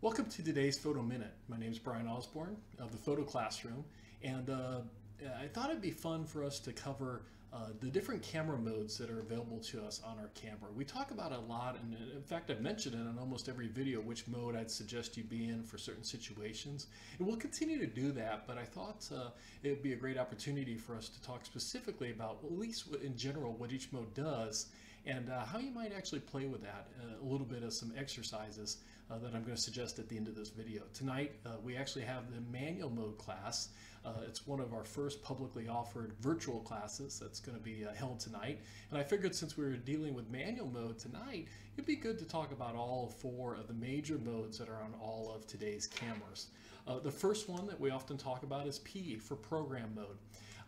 Welcome to today's Photo Minute. My name is Brian Osborne of the Photo Classroom, and uh, I thought it'd be fun for us to cover uh, the different camera modes that are available to us on our camera. We talk about a lot, and in fact, I've mentioned it in almost every video which mode I'd suggest you be in for certain situations. And we'll continue to do that, but I thought uh, it'd be a great opportunity for us to talk specifically about, at least in general, what each mode does and uh, how you might actually play with that. Uh, a little bit of some exercises uh, that I'm going to suggest at the end of this video. Tonight, uh, we actually have the manual mode class. It's one of our first publicly offered virtual classes that's going to be held tonight. And I figured since we were dealing with manual mode tonight, it'd be good to talk about all four of the major modes that are on all of today's cameras. the first one that we often talk about is P for program mode.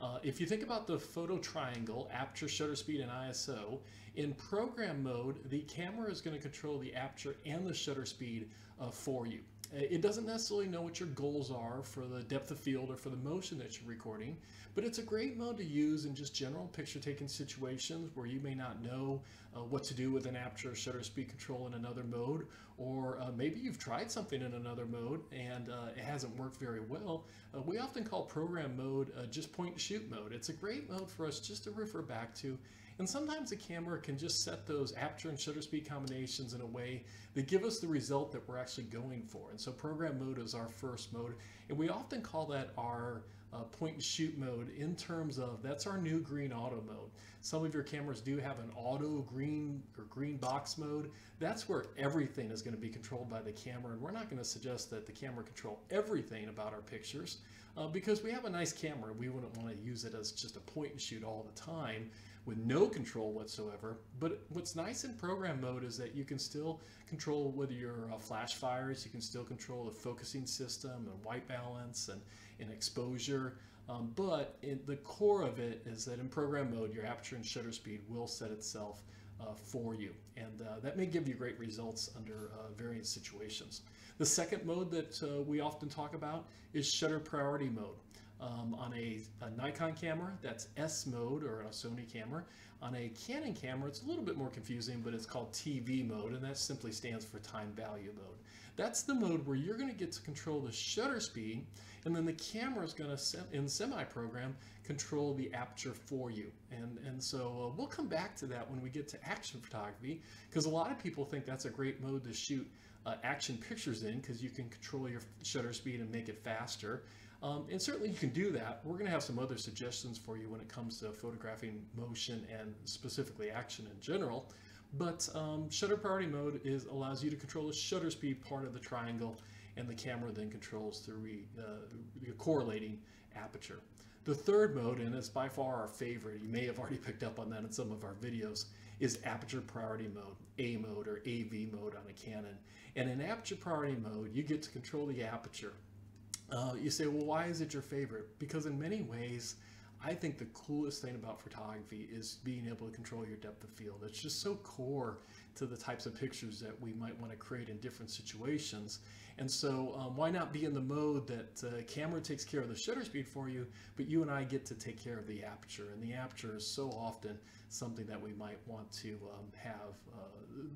Uh, if you think about the photo triangle, aperture, shutter speed, and ISO, in program mode, the camera is going to control the aperture and the shutter speed uh, for you. It doesn't necessarily know what your goals are for the depth of field or for the motion that you're recording, but it's a great mode to use in just general picture taking situations where you may not know uh, what to do with an aperture shutter speed control in another mode, or uh, maybe you've tried something in another mode and uh, it hasn't worked very well. Uh, we often call program mode uh, just point and shoot mode. It's a great mode for us just to refer back to and sometimes the camera can just set those aperture and shutter speed combinations in a way that give us the result that we're actually going for. And so program mode is our first mode. And we often call that our uh, point and shoot mode in terms of that's our new green auto mode. Some of your cameras do have an auto green or green box mode. That's where everything is going to be controlled by the camera. And we're not going to suggest that the camera control everything about our pictures uh, because we have a nice camera. We wouldn't want to use it as just a point and shoot all the time with no control whatsoever. But what's nice in program mode is that you can still control whether your uh, flash fires, you can still control the focusing system and white balance and, and exposure. Um, but in, the core of it is that in program mode, your aperture and shutter speed will set itself uh, for you. And uh, that may give you great results under uh, various situations. The second mode that uh, we often talk about is shutter priority mode. Um, on a, a, Nikon camera, that's S mode, or a Sony camera. On a Canon camera, it's a little bit more confusing, but it's called TV mode, and that simply stands for time value mode. That's the mode where you're going to get to control the shutter speed, and then the camera is going to, in semi-program, control the aperture for you. And, and so uh, we'll come back to that when we get to action photography, because a lot of people think that's a great mode to shoot uh, action pictures in, because you can control your shutter speed and make it faster. Um, and certainly you can do that. We're going to have some other suggestions for you when it comes to photographing motion and specifically action in general. But um, shutter priority mode is allows you to control the shutter speed part of the triangle and the camera then controls the, re, uh, the correlating aperture. The third mode, and it's by far our favorite, you may have already picked up on that in some of our videos, is aperture priority mode, A mode or AV mode on a Canon. And in aperture priority mode, you get to control the aperture uh, you say, well, why is it your favorite? Because in many ways, I think the coolest thing about photography is being able to control your depth of field. It's just so core to the types of pictures that we might want to create in different situations. And so um, why not be in the mode that uh, camera takes care of the shutter speed for you, but you and I get to take care of the aperture. And the aperture is so often something that we might want to um, have uh,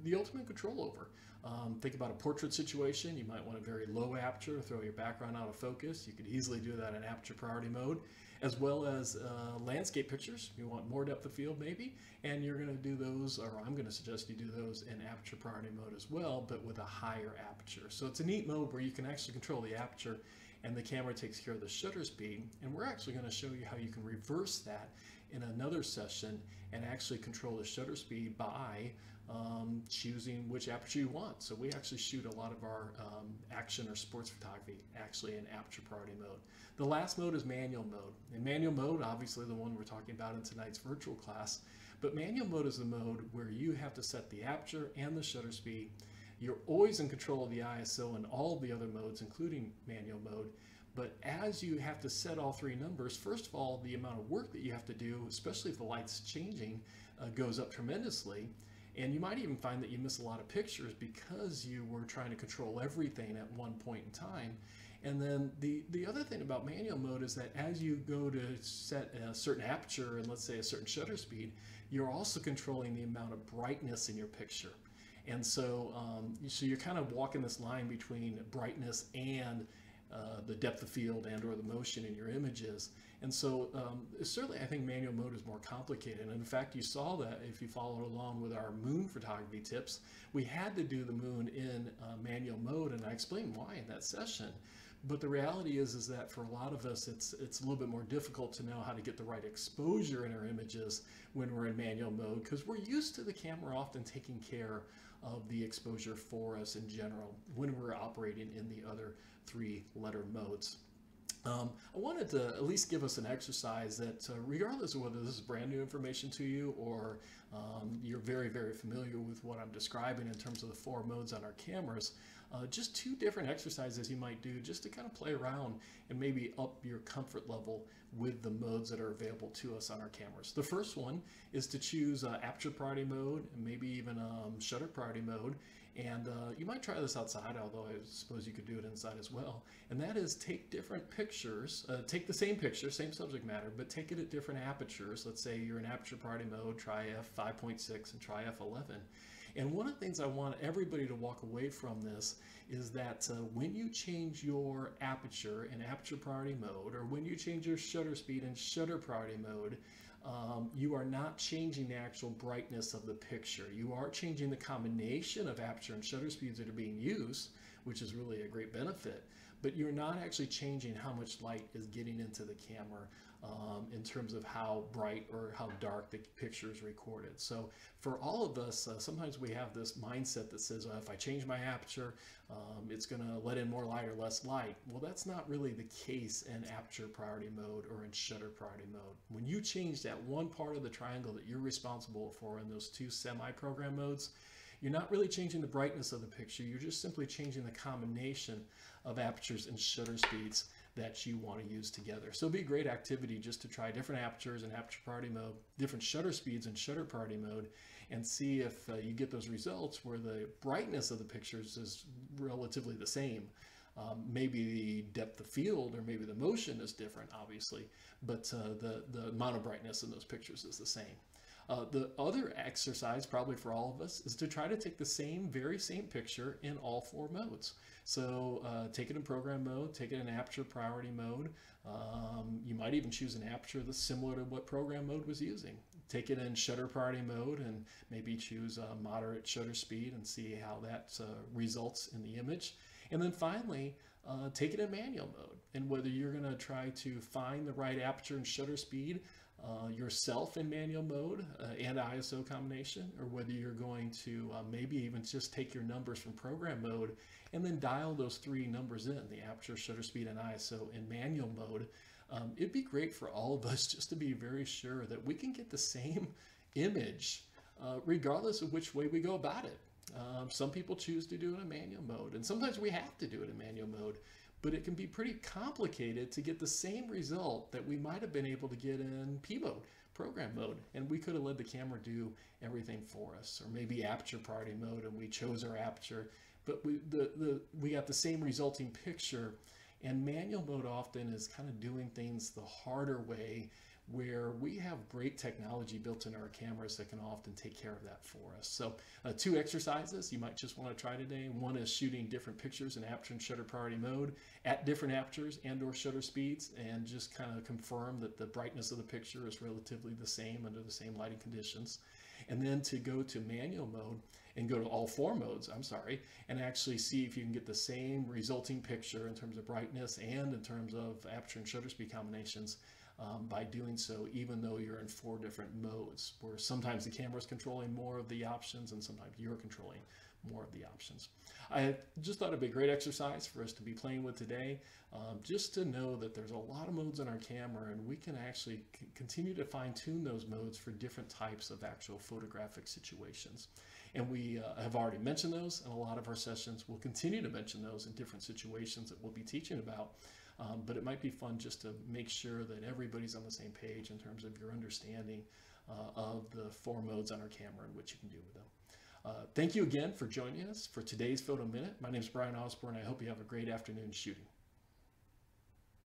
the ultimate control over. Um, think about a portrait situation. You might want a very low aperture, throw your background out of focus. You could easily do that in aperture priority mode, as well as uh, landscape pictures. You want more depth of field maybe, and you're going to do those, or I'm going to suggest you do those in aperture priority mode as well, but with a higher aperture. So it's a neat mode where you can actually control the aperture and the camera takes care of the shutter speed. And we're actually going to show you how you can reverse that in another session and actually control the shutter speed by um, choosing which aperture you want. So we actually shoot a lot of our um, action or sports photography actually in aperture priority mode. The last mode is manual mode. In manual mode, obviously the one we're talking about in tonight's virtual class, but manual mode is the mode where you have to set the aperture and the shutter speed. You're always in control of the ISO and all the other modes, including manual mode. But as you have to set all three numbers, first of all, the amount of work that you have to do, especially if the light's changing, uh, goes up tremendously. And you might even find that you miss a lot of pictures because you were trying to control everything at one point in time. And then the, the other thing about manual mode is that as you go to set a certain aperture and let's say a certain shutter speed, you're also controlling the amount of brightness in your picture. And so, um, so you're kind of walking this line between brightness and uh, the depth of field and or the motion in your images. And so um, certainly I think manual mode is more complicated. And in fact, you saw that if you followed along with our moon photography tips, we had to do the moon in uh, manual mode and I explained why in that session. But the reality is, is that for a lot of us, it's it's a little bit more difficult to know how to get the right exposure in our images when we're in manual mode because we're used to the camera often taking care of the exposure for us in general when we're operating in the other three letter modes. Um, I wanted to at least give us an exercise that, uh, regardless of whether this is brand new information to you or um, you're very, very familiar with what I'm describing in terms of the four modes on our cameras, uh, just two different exercises you might do just to kind of play around and maybe up your comfort level with the modes that are available to us on our cameras. The first one is to choose uh, aperture priority mode and maybe even um, shutter priority mode. And uh, you might try this outside, although I suppose you could do it inside as well. And that is take different pictures, uh, take the same picture, same subject matter, but take it at different apertures. Let's say you're in aperture priority mode, try f5.6 and try f11 and one of the things I want everybody to walk away from this is that uh, when you change your aperture in aperture priority mode, or when you change your shutter speed in shutter priority mode, um, you are not changing the actual brightness of the picture. You are changing the combination of aperture and shutter speeds that are being used, which is really a great benefit but you're not actually changing how much light is getting into the camera um, in terms of how bright or how dark the picture is recorded. So for all of us, uh, sometimes we have this mindset that says, if I change my aperture, um, it's going to let in more light or less light. Well, that's not really the case in aperture priority mode or in shutter priority mode. When you change that one part of the triangle that you're responsible for in those two semi-program modes, you're not really changing the brightness of the picture, you're just simply changing the combination of apertures and shutter speeds that you want to use together. So it'd be a great activity just to try different apertures in aperture priority mode, different shutter speeds in shutter priority mode, and see if uh, you get those results where the brightness of the pictures is relatively the same. Um, maybe the depth of field or maybe the motion is different, obviously, but uh, the, the amount of brightness in those pictures is the same. Uh, the other exercise, probably for all of us, is to try to take the same, very same picture in all four modes. So uh, take it in program mode, take it in aperture priority mode. Um, you might even choose an aperture that's similar to what program mode was using. Take it in shutter priority mode and maybe choose a moderate shutter speed and see how that uh, results in the image. And then finally, uh, take it in manual mode. And whether you're going to try to find the right aperture and shutter speed uh, yourself in manual mode uh, and ISO combination, or whether you're going to uh, maybe even just take your numbers from program mode and then dial those three numbers in, the aperture, shutter speed, and ISO in manual mode. Um, it'd be great for all of us just to be very sure that we can get the same image uh, regardless of which way we go about it. Um, some people choose to do it in manual mode, and sometimes we have to do it in manual mode but it can be pretty complicated to get the same result that we might have been able to get in P mode, program mode. And we could have let the camera do everything for us, or maybe aperture priority mode and we chose our aperture, but we, the, the, we got the same resulting picture. And manual mode often is kind of doing things the harder way where we have great technology built in our cameras that can often take care of that for us. So uh, two exercises you might just want to try today. One is shooting different pictures in aperture and shutter priority mode at different apertures and or shutter speeds and just kind of confirm that the brightness of the picture is relatively the same under the same lighting conditions. And then to go to manual mode and go to all four modes, I'm sorry, and actually see if you can get the same resulting picture in terms of brightness and in terms of aperture and shutter speed combinations um, by doing so, even though you're in four different modes, where sometimes the camera is controlling more of the options and sometimes you're controlling more of the options. I just thought it'd be a great exercise for us to be playing with today, um, just to know that there's a lot of modes on our camera and we can actually continue to fine tune those modes for different types of actual photographic situations. And we uh, have already mentioned those in a lot of our sessions. We'll continue to mention those in different situations that we'll be teaching about. Um, but it might be fun just to make sure that everybody's on the same page in terms of your understanding uh, of the four modes on our camera and what you can do with them. Uh, thank you again for joining us for today's Photo Minute. My name is Brian Osborne. I hope you have a great afternoon shooting.